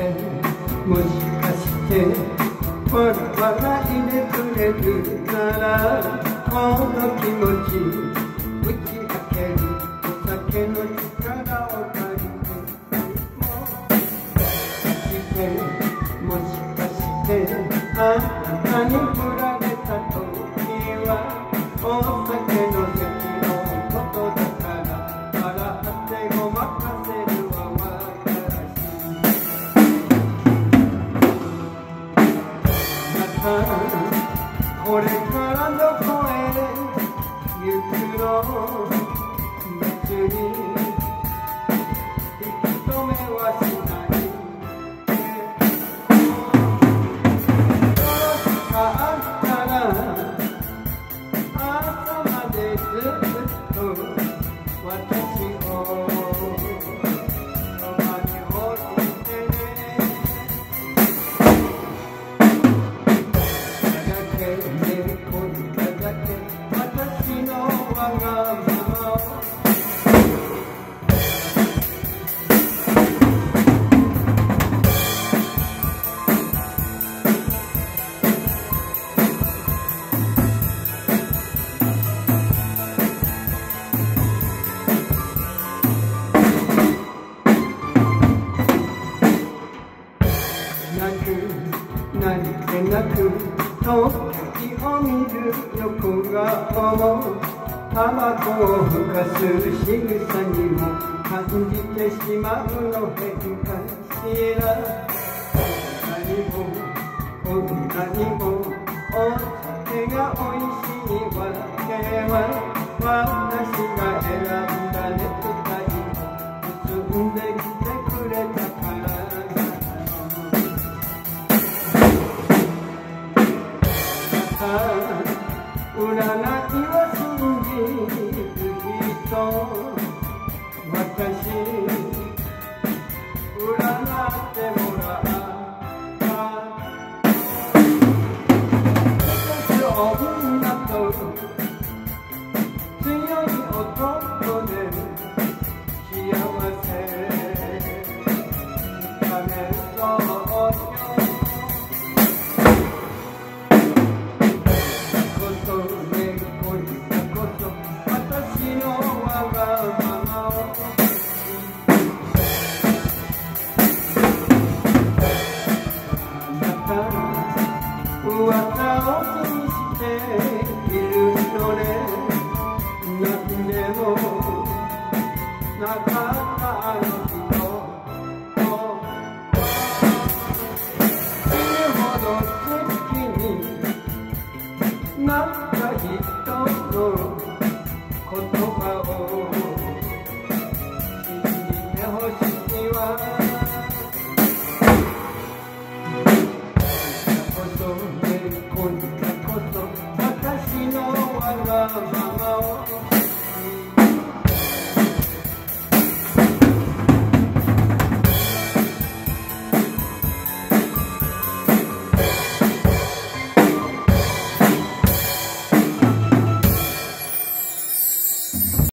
もしかして笑いでくれるならこの気持ち打ち明けるお酒の力を借りてしてもしかしてあなたにこれからどこへ行くの別に引き止めはしないかあったら朝まで。ずっと私く時を見る横顔タバコをふかす仕草にも感じてしまうの変かしら何もこんなにもお酒が美味しいわけは私が選んだネクタイを結んで占いは今んこと私のわがま